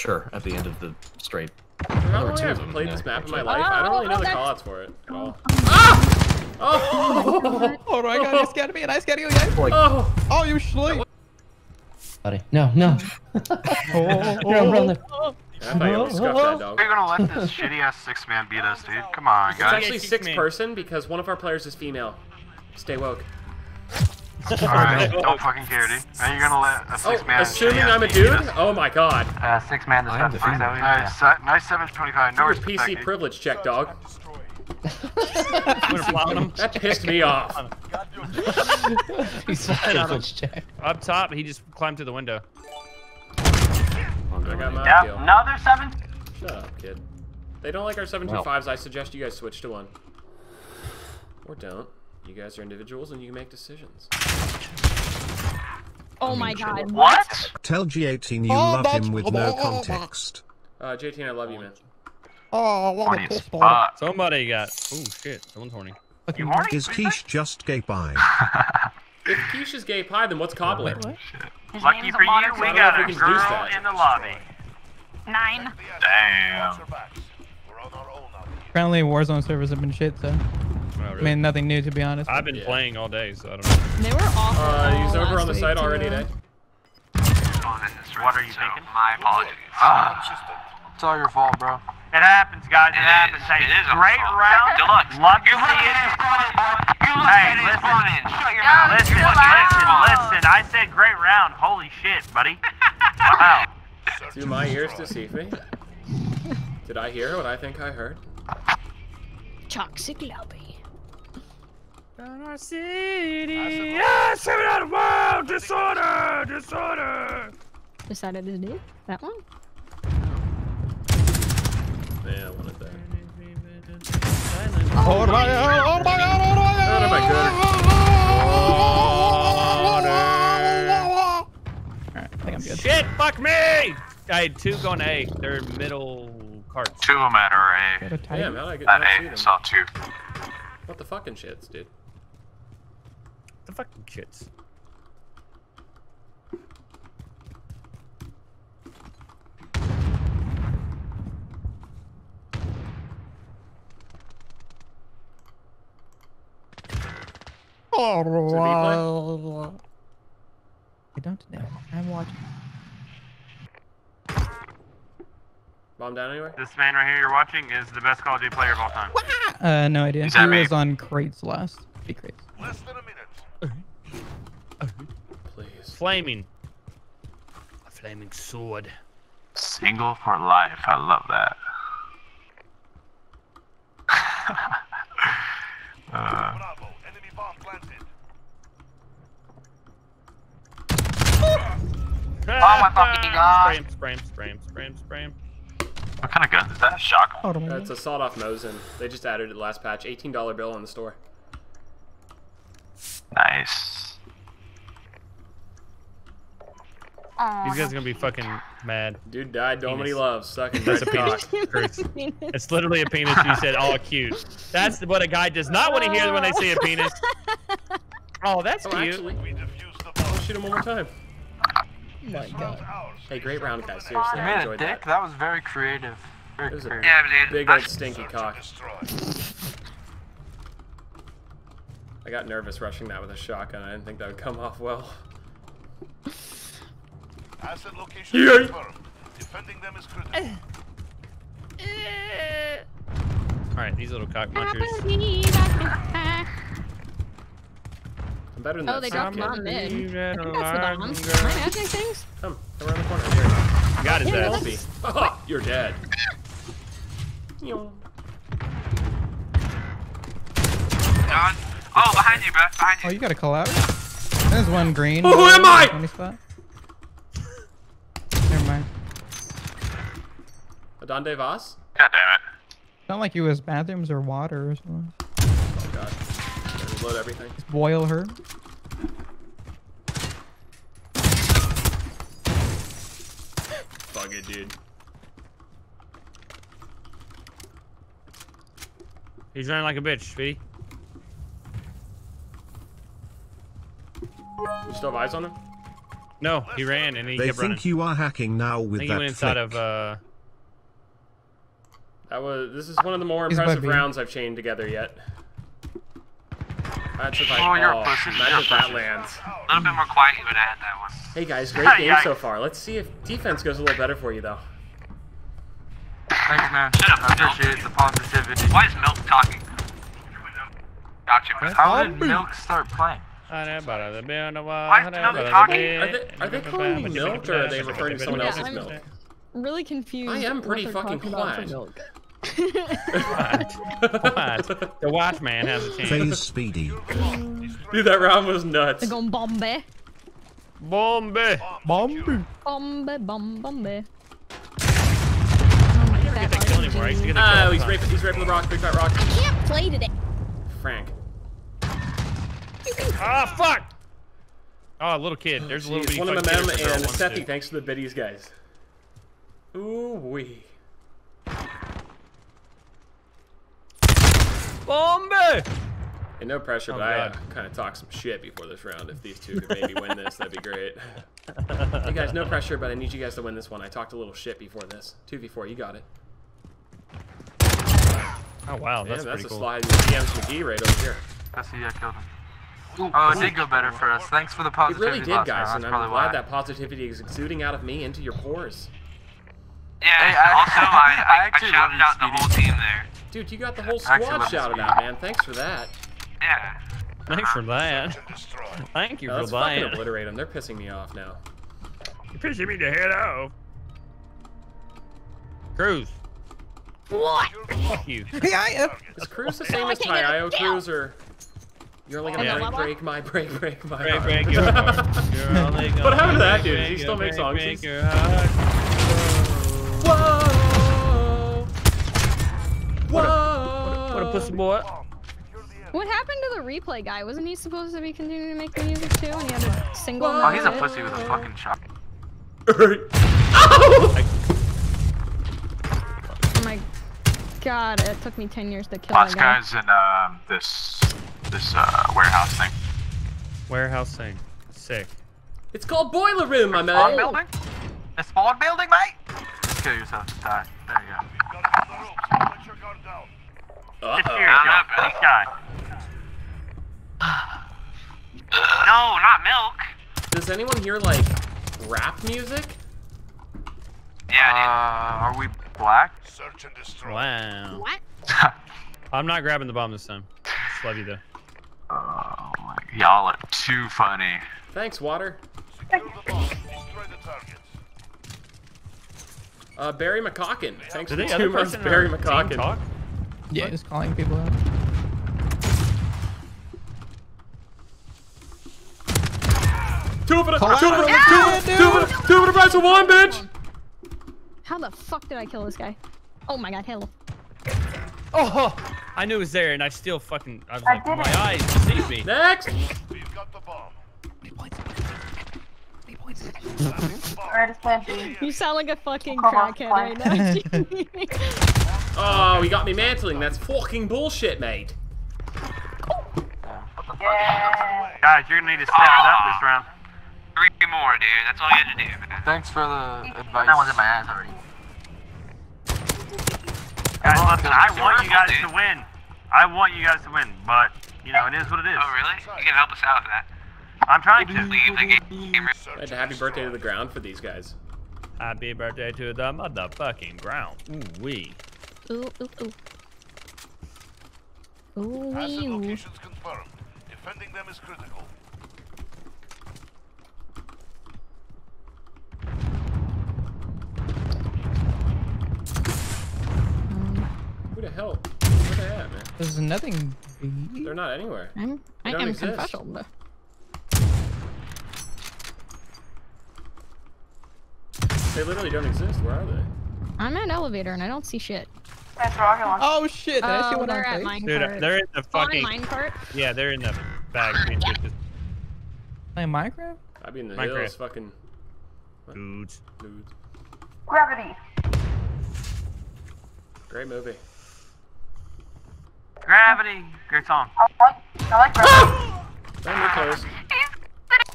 Sure, at the end of the straight. How long two have of I played this map in my actually. life? I don't really know Oh, the that's- callouts for it at all. Ah! Oh! Oh my god, you scared me and I scared you guys. Oh! Oh, you sleep. Buddy. No, no. Your umbrella. I thought you almost scuffed that dog. Are you gonna let this shitty ass six man beat us, dude? Come on, It's guys. actually six person because one of our players is female. Stay woke. Alright, don't fucking care, dude. Are you gonna let a Oh, six man? assuming I'm a dude? Oh my god. Uh, six man I am the female. Nice, uh, nice 725. No Your respect, PC dude. privilege check, dog. We're plowing him. That pissed me off. He's privilege check. Up top, he just climbed through the window. I got my Yep, kill. another seven. Shut up, kid. They don't like our 725s. I suggest you guys switch to one. Or don't. You guys are individuals and you can make decisions. Oh my god. What? Tell G18 you Oh, love him with no context. Uh, JT, I love you, man. Oh, what Horny a piss ball. Somebody got. Oh shit, someone's horny. You horny? Is Quiche just gay pie? If Quiche is gay pie, then what's cobbler? His Lucky for you, we got a if we girl in the lobby. Nine. Damn. Apparently Warzone servers have been shit, so. Oh, I mean, nothing new to be honest. I've been Yeah. playing all day, so I don't know. They were awful. Uh, he's over on the week, site already, too. Dave. What are you thinking? My apologies. Ah. It's all your fault, bro. It happens, guys. It, happens. Hey, It is our great fault. round. Deluxe. Love to You see look it. at it. You look Hey, at it listen. front end. Shut your mouth. Listen, Chill listen, listen. I said great round. Holy shit, buddy. Wow. Do my ears deceive me? Did I hear what I think I heard? Toxic lobby. Our city. Yeah, seven out of world disorder, disorder. Decided to do that one. Yeah, I wanted that. Oh my god, oh my god, oh my Out of my god. Alright, I think I'm good. Shit, fuck me! I had two going A. They're middle carts. Two of them at our A. Got a tight- Damn, I get At not see them? saw two. What the fucking shits, dude? The fucking shits. Oh, I don't know. I'm watching. Bomb down anywhere? This man right here you're watching is the best Call of Duty player of all time. Uh, no idea. Is He that me? was on crates last. Be crates. Please. Flaming. A flaming sword. Single for life. I love that. uh, Oh my fucking God. Spray him, spray him, spray him, spray him, spray him. what kind of gun is that? A shotgun? That's a sawed-off Mosin. They just added it last patch. $18 bill in the store. Nice. These guys are gonna be fucking mad. Dude died, don't he loves sucking That's a cock. penis. Curse. It's literally a penis. You said all cute. That's what a guy does not want to hear when they say a penis. Oh, that's Oh, cute. actually, I'll shoot him one more time. Oh my god. Hey, great round, guys. Seriously, You I made a enjoyed dick? that. That was very creative. Very It was a creative. Yeah, dude. big old stinky cock. I got nervous rushing that with a shotgun. I didn't think that would come off well. Asset location Yay. confirmed. Defending them is critical. Uh, uh. All right, these little cock munchers. I'm better than Oh, that they dropped bomb mid. I think that's the lying bombs. Am I imagining things? Come, come around the corner. Here. Got his Yeah, ass. Oh, you're dead. John. Oh, behind you, bro. Behind Oh, you. you got a call out? There's one green. Who am I? Adonde Voss? God damn it. Not like you was bathrooms or water or something. Oh god. Gotta Reload everything. Just boil her. Fuck it, dude. He's running like a bitch, Speedy. You still have eyes on him? No, he ran and he They kept running. They think you are hacking now I with think he that went inside flick. of uh. That was. This is one of the more He's impressive rounds I've chained together yet. That's if I. Oh, you're a oh, pussy. imagine if that lands. A little bit more quiet, you would have had that one. Hey guys, great game so far. Let's see if defense goes a little better for you though. Thanks, man. Shut up, I Milk. appreciate the positivity. Why is Milk talking? Gotcha. bro. How did Milk start playing? Why is Milk Are talking? they, are they calling me milk or are they referring to someone Yeah, else's I'm- milk? Really confused. I am pretty fucking talking quiet. Milk. What? The Watchman has a chance. Phase speedy. Dude, that round was nuts. They're going bombe. Bombe. Bomb. Bombe, bomb, bombe. Get that killing him, right? He's gonna kill Oh, him. he's raping, he's raping the rock, big fat rock. I can't play today. Frank. Ah, fuck! Oh, little kid. There's a little Jeez, one of fucking them kid if a girl and wants Sethy, thanks for the biddies, guys. Ooh wee. Bombe! And no pressure, Oh, but I uh, kind of talk some shit before this round. If these two could maybe win this, that'd be great. hey guys, no pressure, but I need you guys to win this one. I talked a little shit before this. 2v4, you got it. Oh wow, that's, Damn, that's, that's, a cool. slide DMs McGee right over here. I see, I killed him. Oh, it did go better for us. Thanks for the positivity. It positivity. really did, last guys, round. and I'm glad why. that positivity is exuding out of me into your pores. Yeah, Hey, I- also, I, I I, I, shouted out the whole team there. Dude, you got the whole squad shouted out, man. Thanks for that. Yeah. Thanks for that. Thank you Now, for let's fucking that. obliterate them. They're pissing me off now. You're pissing me the head off. Cruz. What? Fuck you. Hey, I am. Is Cruz the same I as can't get Taio it down. Cruz, or you're only gonna Yeah. break, break my break, break my Break, heart? break your heart. You're only gonna What happened to that break, dude? Does he still make songs? break your heart. Whoa! What a pussy boy. What happened to the replay guy? Wasn't he supposed to be continuing to make the music too? And he had a single. Oh, he's a pussy with a fucking shot. Ow! Oh my god! It took me ten years to kill Lots that guy. guys in uh, this this uh, warehouse thing. Warehouse thing. Sick. It's called Boiler Room, my Spawn man. building? A spawn building, mate? Kill yourself. Die. There you go. Got on the ropes. Let your guard down. Uh-oh. Down up, buddy. guy. No, not Milk. Does anyone hear like rap music? Uh, Yeah, are we black? Search and destroy. Wow. What? I'm not grabbing the bomb this time. Just love you though. Oh my, y'all are too funny. Thanks, Water. Secure the bomb. Destroy the targets. Uh, Barry McCocken. Thanks Did for the other two months, person Barry our McCocken. talk? Yeah, just calling people out. Two for the two for the Collateral, two, two for the two for the price of one, bitch. How the fuck did I kill this guy? Oh my god! Hello. Oh, I knew it was there, and I still fucking. I was like, my eyes deceived me. Next. We've got the bomb. You sound like a fucking crackhead right now. Oh, he got me mantling. That's fucking bullshit, mate. Guys, you're gonna need to step it up this round. three more, dude. That's all you had to do, man. Thanks for the advice. That one's in my ass already. Guys, listen, I want you guys fault, to win. I want you guys to win, but you know it is what it is. Oh, really? You can help us out with that. I'm trying to. Leave the game. I had to happy birthday to the ground for these guys. Happy birthday to the motherfucking ground. Ooh wee. ooh ooh ooh. Ooh wee ooh. locations confirmed. Defending them is critical. Who the hell? Where they at, man? There's nothing. They're not anywhere. I'm, I am exist. confessional. They literally don't exist. Where are they? I'm at an elevator and I don't see shit. Oh shit! Did I see Oh, one they're at face? Dude, minecart. they're in the on fucking. minecart. Yeah, they're in the bag. Ah, being bitches. Playing Minecraft? I'd be in the Minecraft. hills, fucking Dudes. dudes. Gravity. Great movie. Gravity. Great song. I like, I like gravity. Ah! Let me close.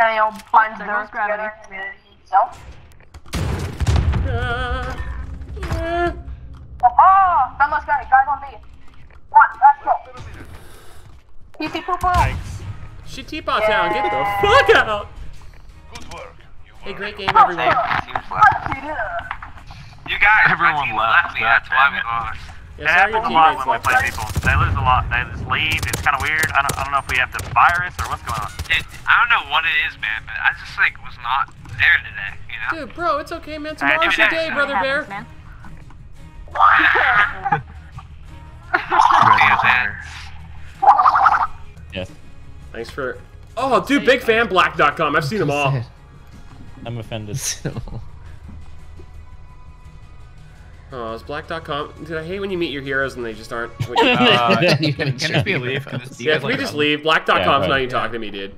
And you'll find there their goes gravity. community itself. Yeah. Oh, gunless guy, guys on B. One, let's go. PC poo poo. She teapot down. Get the fuck out. Good work. Hey, great game, everyone. Teams left. You guys, Everyone my left, me. That's why we it. lost. Yeah, It happens a lot when we play people. They lose a lot. They just leave. It's kind of weird. I don't, I don't know if we have the virus or what's going on. It, I don't know what it is, man, but I just like was not there today. You. Dude, bro, it's okay, man. Tomorrow's do your day, brother bear. man. Yes. Thanks for. Oh, dude, big fan black.com. I've seen them all. I'm offended. Oh, is black.com. Dude, I hate when you meet your heroes and they just aren't. what you- Uh, can, can it be a leave? Can this- yeah, guys can we like just that? leave? Black.com's Yeah, not right. even talking to me, dude.